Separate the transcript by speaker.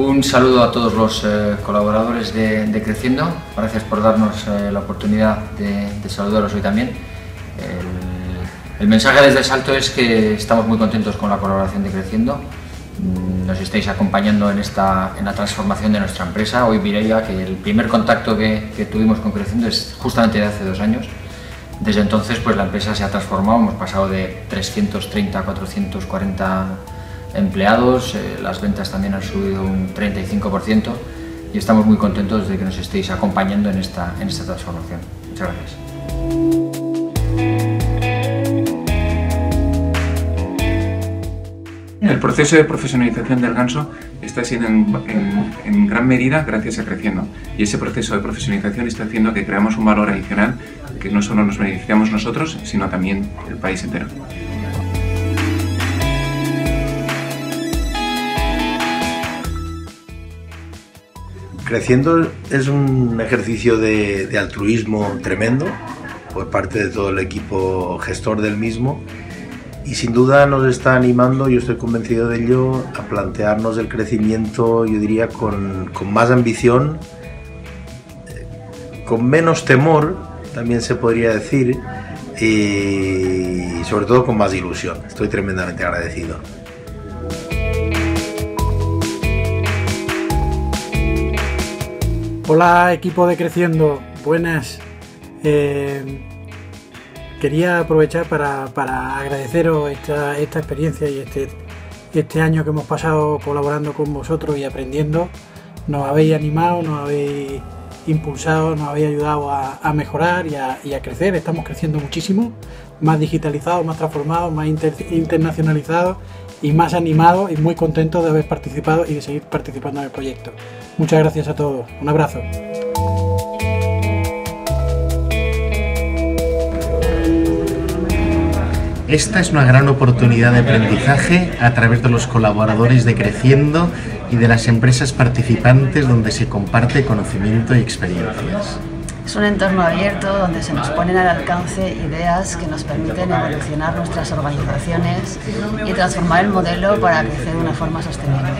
Speaker 1: Un saludo a todos los eh, colaboradores de, Creciendo. Gracias por darnos eh, la oportunidad de, saludaros hoy también. El, mensaje desde el salto es que estamos muy contentos con la colaboración de Creciendo. Mm, nos estáis acompañando en, esta, en la transformación de nuestra empresa. Hoy Mireia, que el primer contacto que, que tuvimos con Creciendo es justamente de hace dos años. Desde entonces pues la empresa se ha transformado, hemos pasado de 330 a 440 empleados, eh, las ventas también han subido un 35% y estamos muy contentos de que nos estéis acompañando en esta, en esta transformación. Muchas gracias.
Speaker 2: El proceso de profesionalización del ganso está siendo en, gran medida gracias a Creciendo y ese proceso de profesionalización está haciendo que creamos un valor adicional que no solo nos beneficiamos nosotros, sino también el país entero.
Speaker 3: Creciendo es un ejercicio de, altruismo tremendo por parte de todo el equipo gestor del mismo y sin duda nos está animando, yo estoy convencido de ello, a plantearnos el crecimiento, yo diría, con, con más ambición, con menos temor, también se podría decir, y sobre todo con más ilusión. Estoy tremendamente agradecido.
Speaker 4: Hola equipo de Creciendo, buenas. Eh, quería aprovechar para, agradeceros esta, experiencia y este, este año que hemos pasado colaborando con vosotros y aprendiendo. Nos habéis animado, nos habéis impulsado, nos habéis ayudado a, mejorar y a, crecer. Estamos creciendo muchísimo, más digitalizados, más transformados, más internacionalizados y más animados y muy contentos de haber participado y de seguir participando en el proyecto. Muchas gracias a todos. Un abrazo.
Speaker 5: Esta es una gran oportunidad de aprendizaje a través de los colaboradores de Creciendo y de las empresas participantes donde se comparte conocimiento y experiencias.
Speaker 6: Es un entorno abierto donde se nos ponen al alcance ideas que nos permiten evolucionar nuestras organizaciones y transformar el modelo para crecer de una forma sostenible.